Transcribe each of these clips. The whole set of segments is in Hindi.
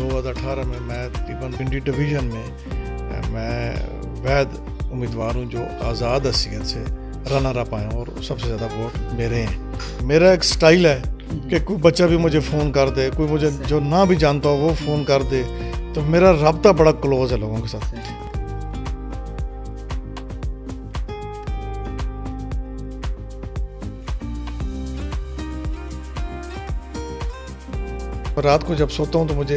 2018 में मैं तकरीबन पिंडी डिवीज़न में मैं वैध उम्मीदवार हूँ जो आज़ाद हसीियत से रनर अप आए और सबसे ज़्यादा वोट मेरे हैं। मेरा एक स्टाइल है कि कोई बच्चा भी मुझे फ़ोन कर दे कोई मुझे जो ना भी जानता हो वो फ़ोन कर दे तो मेरा रबता बड़ा क्लोज है लोगों के साथ। रात को जब सोता हूँ तो मुझे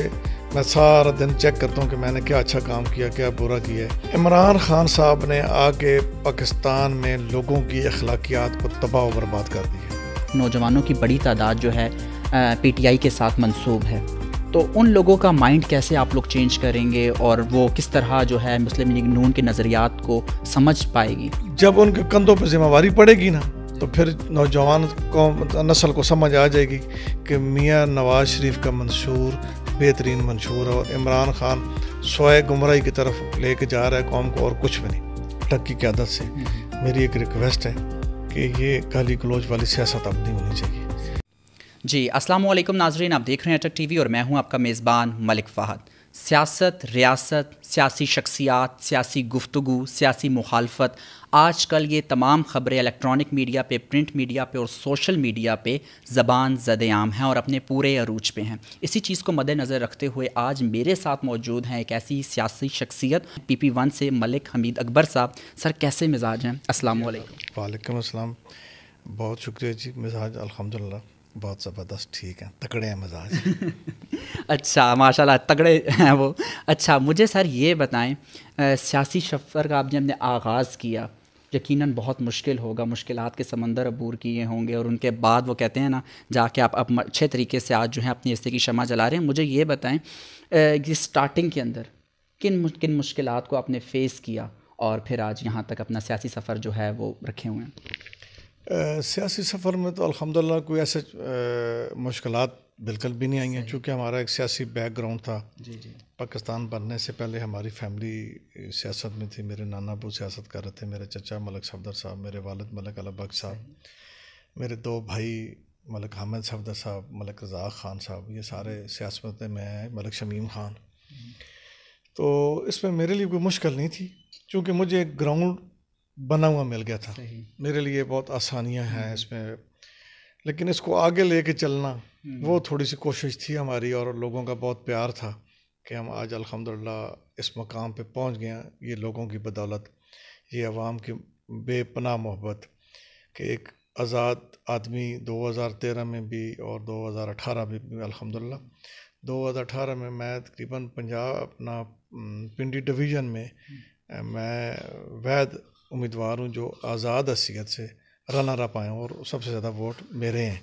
मैं सारा दिन चेक करता हूँ कि मैंने क्या अच्छा काम किया क्या बुरा किया है। इमरान खान साहब ने आके पाकिस्तान में लोगों की अखलाकियात को तबाह बर्बाद कर दी है नौजवानों की बड़ी तादाद जो है पीटीआई के साथ मंसूब है। तो उन लोगों का माइंड कैसे आप लोग चेंज करेंगे और वो किस तरह जो है मुस्लिम लीग नून के नज़रियात को समझ पाएगी? जब उनके कंधों पर जिम्मेवारी पड़ेगी ना तो फिर नौजवान को नस्ल को समझ आ जाएगी कि मियाँ नवाज़ शरीफ का मंशूर बेहतरीन मंशूर है और इमरान खान सोए गुमराही की तरफ़ लेके जा रहा है कौम को और कुछ भी नहीं। टक्की की आदत से। मेरी एक रिक्वेस्ट है कि ये गाली गलोच वाली सियासत अब नहीं होनी चाहिए। जी अस्सलाम वालेकुम नाजरीन आप देख रहे हैं अटक टीवी और मैं हूँ आपका मेज़बान मलिक फ़ाहद। सियासत रियासत सियासी शख्सियात सियासी गुफ्तु सियासी मुखालफत आज कल ये तमाम ख़बरें इलेक्ट्रॉनिक मीडिया पे प्रिंट मीडिया पे और सोशल मीडिया पे ज़बान जद आम हैं और अपने पूरे अरूज पे हैं। इसी चीज़ को मद्देनज़र रखते हुए आज मेरे साथ मौजूद हैं एक ऐसी सियासी शख्सियत पी पी वन से मलिक हमीद अकबर साहब। सर कैसे मिजाज हैं? अस्सलाम वालेकुम अस्सलाम। बहुत शुक्रिया जी। मिजाज अलहमदिल्ला बहुत ज़बरदस्त ठीक है। तगड़े हैं मजाज। अच्छा माशाल्लाह तगड़े हैं वो। अच्छा मुझे सर ये बताएँ सियासी सफ़र का आपने हमने आगाज़ किया यकीनन बहुत मुश्किल होगा। मुश्किल के समंदर अबूर किए होंगे और उनके बाद वो कहते हैं ना, जाके आप अब अच्छे तरीके से आज जो है अपनी हिस्से की क्षमा जला रहे हैं। मुझे ये बताएँ कि स्टार्टिंग के अंदर किन किन मुश्किल को आपने फ़ेस किया और फिर आज यहाँ तक अपना सियासी सफ़र जो है वो रखे हुए हैं? सियासी सफ़र में तो अल्हम्दुलिल्लाह कोई ऐसे मुश्किल बिल्कुल भी नहीं आई हैं चूँकि हमारा एक सियासी बैकग्राउंड था। जी जी। पाकिस्तान बनने से पहले हमारी फैमिली सियासत में थी। मेरे नाना अबू सियासत कर रहे थे मेरे चचा मलक सफदर साहब मेरे वालद मलक अलबक साहब मेरे दो भाई मलक हामिद सफदर साहब मलक रज़ा ख़ान साहब ये सारे सियासत में हैं मलक शमीम ख़ान। तो इसमें मेरे लिए कोई मुश्किल नहीं थी चूँकि मुझे एक ग्राउंड बना हुआ मिल गया था। मेरे लिए बहुत आसानियाँ हैं हम्म। इसमें। लेकिन इसको आगे लेके चलना हम्म। वो थोड़ी सी कोशिश थी हमारी और लोगों का बहुत प्यार था कि हम आज अल्हम्दुलिल्लाह इस मकाम पे पहुँच गए ये लोगों की बदौलत ये आवाम की बेपना मोहब्बत कि एक आज़ाद आदमी 2013 में भी और 2018 में भी अल्हम्दुलिल्लाह 2018 में मैं तकरीबन पंजाब अपना पिंडी डिवीज़न में हम्म। मैं वैद उम्मीदवार हूँ जो आज़ाद हसीियत से रनर अप आए और सबसे ज़्यादा वोट मेरे हैं।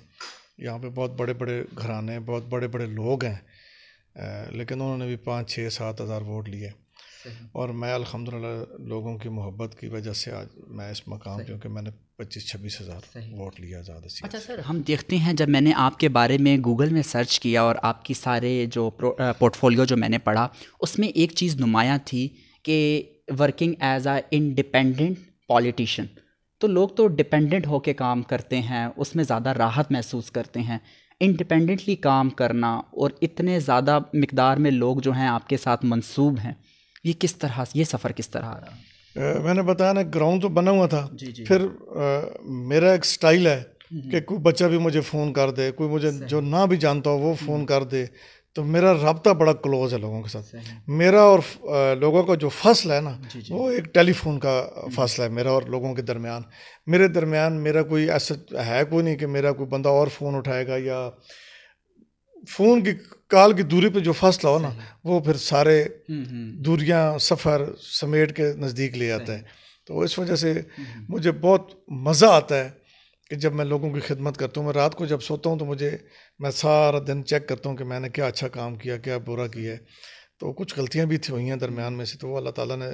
यहाँ पे बहुत बड़े बड़े घराने बहुत बड़े बड़े लोग हैं लेकिन उन्होंने भी पाँच छः सात हज़ार वोट लिए। और मैं अल्हम्दुलिल्लाह लोगों की मोहब्बत की वजह से आज मैं इस मकाम क्योंकि मैंने पच्चीस छब्बीस हज़ार वोट लिया ज़्यादा से अच्छा सर। हम देखते हैं जब मैंने आपके बारे में गूगल में सर्च किया और आपकी सारे जो पोर्टफोलियो जो मैंने पढ़ा उसमें एक चीज़ नुमाया थी कि working as a independent politician तो लोग तो डिपेंडेंट होकर काम करते हैं उसमें ज़्यादा राहत महसूस करते हैं। इंडिपेंडेंटली काम करना और इतने ज़्यादा मकदार में लोग जो हैं आपके साथ मंसूब हैं ये किस तरह ये सफ़र किस तरह आ रहा मैंने बताया ना ग्राउंड तो बना हुआ था। जी जी। फिर आ, मेरा एक स्टाइल है हम्म। कि कोई बच्चा भी मुझे फ़ोन कर दे कोई मुझे जो ना भी जानता हो वो फ़ोन कर दे। तो मेरा रबता बड़ा क्लोज है लोगों के साथ। मेरा और लोगों का जो फ़सल है ना जी जी। वो एक टेलीफोन का फासला है मेरा और लोगों के दरमियान। मेरे दरमियान मेरा कोई ऐसा है कोई नहीं कि मेरा कोई बंदा और फ़ोन उठाएगा या फ़ोन की काल की दूरी पे जो फासला हो ना वो फिर सारे हम्म, हम्म। दूरियाँ सफ़र समेट के नज़दीक ले आता है। तो इस वजह से हम्म, मुझे बहुत मज़ा आता है कि जब मैं लोगों की खिदमत करता हूँ मैं रात को जब सोता हूँ तो मुझे मैं सारा दिन चेक करता हूँ कि मैंने क्या अच्छा काम किया क्या बुरा किया है। तो कुछ गलतियाँ भी थी हुई हैं दरमियान में से तो वो अल्लाह ताला ने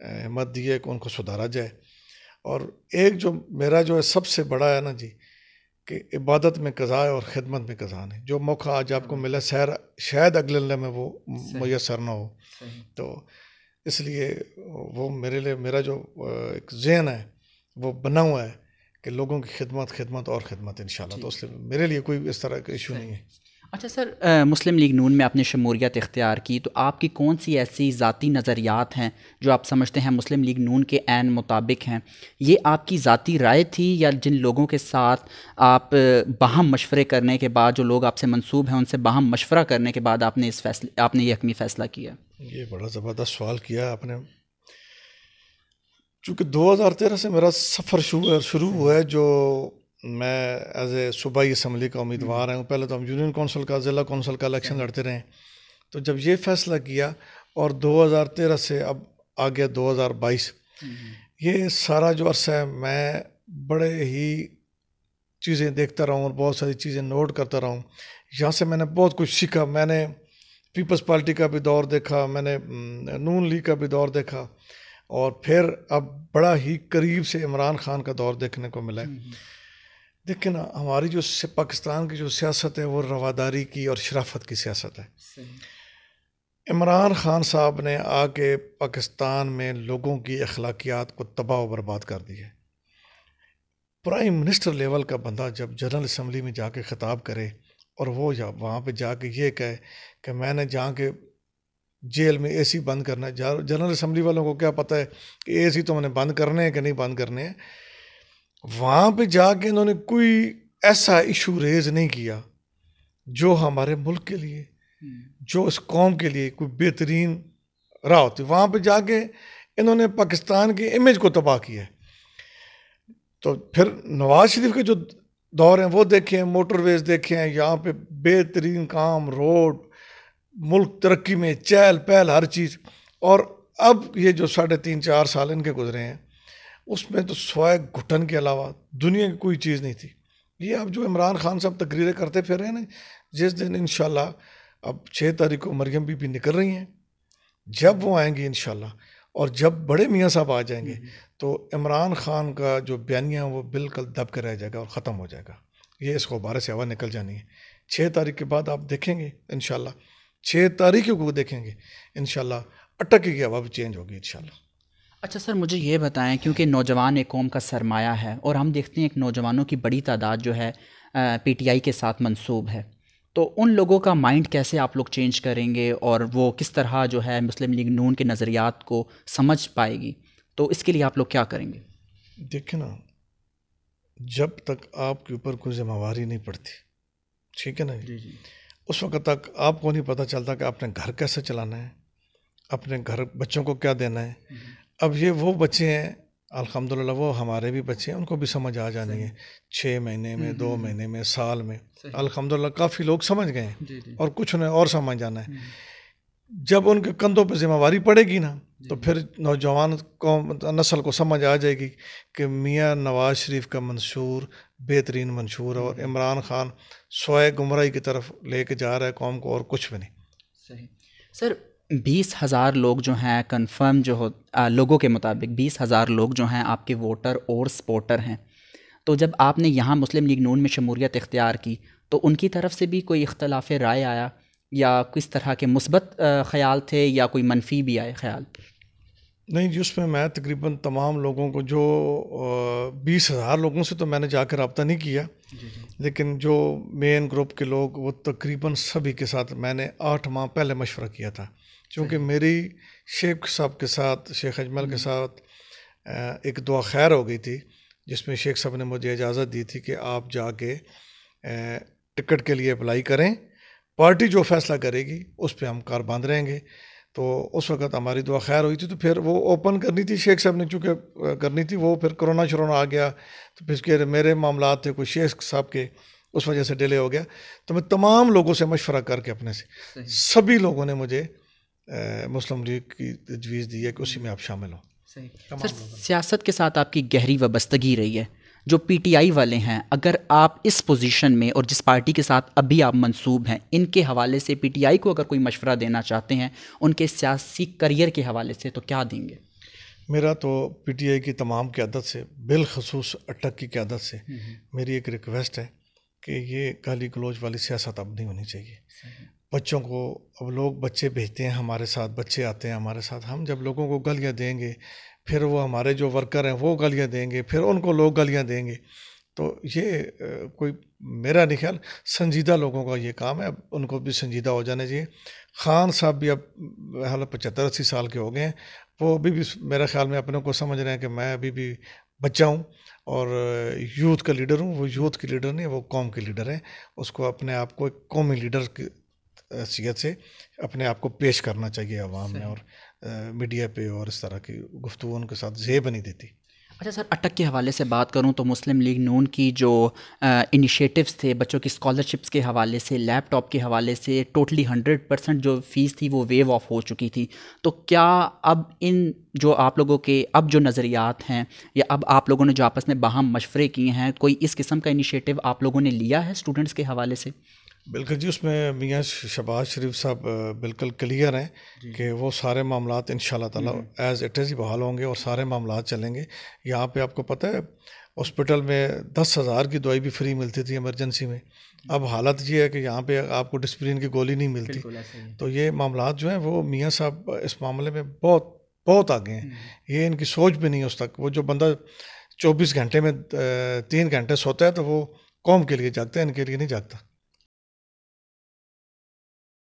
हिम्मत दी है कि उनको सुधारा जाए। और एक जो मेरा जो है सबसे बड़ा है ना जी कि इबादत में कज़ा है और ख़िदमत में कज़ा नहीं। जो मौका आज आपको मिला सैर शायद अगले में वो मैसर ना हो। तो इसलिए वो मेरे लिए मेरा जो एक जहन है वो बना हुआ है। कि लोगों की खिदमत खिदमत और खिदमत इन तो उसलिए मेरे लिए कोई इस तरह का इशू नहीं है। अच्छा सर आ, मुस्लिम लीग नून में आपने शमूरियत इख्तियार की तो आपकी कौन सी ऐसी ज़ाती नज़रियात हैं जो आप समझते हैं मुस्लिम लीग नून के एन मुताबिक हैं? ये आपकी ज़ाती राय थी या जिन लोगों के साथ आप बाहम मशवरे करने के बाद जो लोग आपसे मंसूब हैं उनसे बाहम मशवरा करने के बाद आपने इस फैसले आपने ये हकमी फ़ैसला किया? ये बड़ा ज़बरदस्त सवाल किया आपने। चूँकि 2013 से मेरा सफ़र शुरू हुआ है जो मैं एज ए सूबाई असम्बली का उम्मीदवार हूँ। पहले तो हम यूनियन कौंसिल का ज़िला कौंसिल का इलेक्शन लड़ते रहे। तो जब ये फैसला किया और 2013 से अब आ गया 2022 ये सारा जो अर्सा है मैं बड़े ही चीज़ें देखता रहा हूँ और बहुत सारी चीज़ें नोट करता रहा हूँ। यहाँ से मैंने बहुत कुछ सीखा। मैंने पीपल्स पार्टी का भी दौर देखा मैंने नून लीग का भी दौर देखा। और फिर अब बड़ा ही करीब से इमरान खान का दौर देखने को मिला है। देखिए ना हमारी जो पाकिस्तान की जो सियासत है वो रवादारी की और शराफत की सियासत है। इमरान खान साहब ने आके पाकिस्तान में लोगों की अखलाकियात को तबाह बर्बाद कर दी है। प्राइम मिनिस्टर लेवल का बंदा जब जनरल असम्बली में जाके ख़िताब करे और वो जा वहाँ पे जाके ये कहे कि मैंने जहाँ के जेल में एसी बंद करना है। जनरल असम्बली वालों को क्या पता है कि एसी तो मैंने बंद करने हैं कि नहीं बंद करने हैं? वहाँ पे जाके इन्होंने कोई ऐसा इशू रेज नहीं किया जो हमारे मुल्क के लिए जो इस कौम के लिए कोई बेहतरीन रहा होती। वहाँ पे जाके इन्होंने पाकिस्तान के इमेज को तबाह किया तो फिर नवाज़ शरीफ के जो दौर हैं वो देखे हैं मोटरवेज देखे हैं यहाँ पे बेहतरीन काम रोड मुल्क तरक्की में चहल पहल हर चीज़। और अब ये जो साढ़े तीन, चार साल इनके गुजरे हैं, उसमें तो स्वाय घुटन के अलावा दुनिया की कोई चीज़ नहीं थी। ये अब जो इमरान खान साहब तकरीरें करते फिर रहे हैं ना, जिस दिन इन अब छः तारीख को मरियम बीबी निकल रही हैं, जब वो आएँगी इन और जब बड़े मियाँ साहब आ जाएँगे तो इमरान खान का जो बयानिया वो बिल्कुल दब कर रह जाएगा और ख़त्म हो जाएगा। ये इसको बारह से हवा निकल जानी है। छः तारीख के बाद आप देखेंगे इन छः तारीख को देखेंगे इन अटक की हवा भी चेंज होगी इन अच्छा सर मुझे ये बताएँ क्योंकि नौजवान एक कौम का सरमाया है और हम देखते हैं एक नौजवानों की बड़ी तादाद जो है पीटीआई के साथ मंसूब है। तो उन लोगों का माइंड कैसे आप लोग चेंज करेंगे और वो किस तरह जो है मुस्लिम लीग नून के नज़रियात को समझ पाएगी? तो इसके लिए आप लोग क्या करेंगे? देखिए ना जब तक आपके ऊपर कोई जिम्मेवारी नहीं पड़ती ठीक है ना? जी जी। उस वक्त तक आपको नहीं पता चलता कि आपने घर कैसे चलाना है अपने घर बच्चों को क्या देना है। हम्म। अब ये वो बच्चे हैं अल्हम्दुलिल्लाह वो हमारे भी बच्चे हैं उनको भी समझ आ जानी है छः महीने में दो महीने में साल में। अल्हम्दुलिल्लाह काफ़ी लोग समझ गए हैं और कुछ उन्हें और समझ आना है। जब उनके कंधों पर जिम्मेवारी पड़ेगी ना तो फिर नौजवान को नस्ल को समझ आ जाएगी कि मियाँ नवाज़ शरीफ का मंशूर बेहतरीन मंशूर है और इमरान खान सोए गुमराही की तरफ़ लेके जा रहा है कौम को और कुछ भी नहीं। सही। सर बीस हज़ार लोग जो हैं कंफर्म जो हो आ, लोगों के मुताबिक बीस हज़ार लोग जो हैं आपके वोटर और सपोर्टर हैं। तो जब आपने यहाँ मुस्लिम लीग नून में शमूलियत इख्तियार की तो उनकी तरफ़ से भी कोई इख्तलाफ राय आया? या किस तरह के मुस्बत ख्याल थे या कोई मनफी भी आए ख्याल? नहीं जी उसमें मैं तकरीबन तमाम लोगों को जो बीस हज़ार लोगों से तो मैंने जाकर रबता नहीं किया। जी जी। लेकिन जो मेन ग्रुप के लोग वो तकरीबन सभी के साथ मैंने आठ माह पहले मशवरा किया था। क्योंकि मेरी शेख साहब के साथ शेख अजमल के हम्म। साथ एक दुआ खैर हो गई थी जिसमें शेख साहब ने मुझे इजाज़त दी थी कि आप जाके टिकट के लिए अप्लाई करें। पार्टी जो फैसला करेगी उस पर हम कार बाँध रहेंगे। तो उस वक्त हमारी दुआ खैर हुई थी तो फिर वो ओपन करनी थी शेख साहब ने चूँकि करनी थी वो फिर कोरोना शरोना आ गया तो फिर उसके मेरे मामला थे कोई शेख साहब के उस वजह से डिले हो गया। तो मैं तमाम लोगों से मशवरा करके अपने से सभी लोगों ने मुझे मुस्लिम लीग की तजवीज़ दी है कि उसी में आप शामिल हो। सर सियासत के साथ आपकी गहरी वाबस्तगी रही है। जो पीटीआई वाले हैं अगर आप इस पोजीशन में और जिस पार्टी के साथ अभी आप मंसूब हैं इनके हवाले से पीटीआई को अगर कोई मशवरा देना चाहते हैं उनके सियासी करियर के हवाले से तो क्या देंगे? मेरा तो पीटीआई की तमाम क्यादत से बिलखसूस अटक की क्यादत से हम्म, हम्म। मेरी एक रिक्वेस्ट है कि ये गाली गलोच वाली सियासत अब नहीं होनी चाहिए। बच्चों को अब लोग बच्चे भेजते हैं हमारे साथ बच्चे आते हैं हमारे साथ हम जब लोगों को गलियाँ देंगे फिर वो हमारे जो वर्कर हैं वो गालियाँ देंगे फिर उनको लोग गालियाँ देंगे। तो ये कोई मेरा नहीं ख्याल संजीदा लोगों का ये काम है। अब उनको भी संजीदा हो जाना चाहिए। खान साहब भी अब हाल पचहत्तर अस्सी साल के हो गए हैं। वो अभी भी मेरा ख्याल में अपने को समझ रहे हैं कि मैं अभी भी बच्चा हूँ और यूथ का लीडर हूँ। वो यूथ के लीडर नहीं वो कौम के लीडर हैं। उसको अपने आप को एक कौमी लीडर की हैसियत से अपने आप को पेश करना चाहिए आवाम में और मीडिया पे और इस तरह की गुफ्तु उनके साथ जेब नहीं देती। अच्छा सर, अटक के हवाले से बात करूँ तो मुस्लिम लीग नून की जो इनिशिएटिव्स थे, बच्चों की स्कॉलरशिप्स के हवाले से लैपटॉप के हवाले से टोटली हंड्रेड परसेंट जो फ़ीस थी वो वेव ऑफ़ हो चुकी थी। तो क्या अब इन जो आप लोगों के, अब जो नज़रियात हैं, या अब आप लोगों ने जो आपस में बाहम मशवरे किए हैं, कोई इस किस्म का इनिशिएटिव आप लोगों ने लिया है स्टूडेंट्स के हवाले से? बिल्कुल जी उसमें मियाँ शबाज शरीफ साहब बिल्कुल क्लियर हैं कि वो सारे मामला इन ताला एज़ इट इज़ ही बहाल होंगे और सारे मामला चलेंगे। यहाँ पे आपको पता है हॉस्पिटल में दस हज़ार की दवाई भी फ्री मिलती थी इमरजेंसी में। अब हालत ये है कि यहाँ पे आपको डिस्प्लिन की गोली नहीं मिलती। तो ये मामला जो हैं वो मियाँ साहब इस मामले में बहुत बहुत आगे हैं। हम्म। ये इनकी सोच भी नहीं है उस तक। वो जो बंदा चौबीस घंटे में तीन घंटे सोता है तो वो कौम के लिए जागता है इनके लिए नहीं जागता।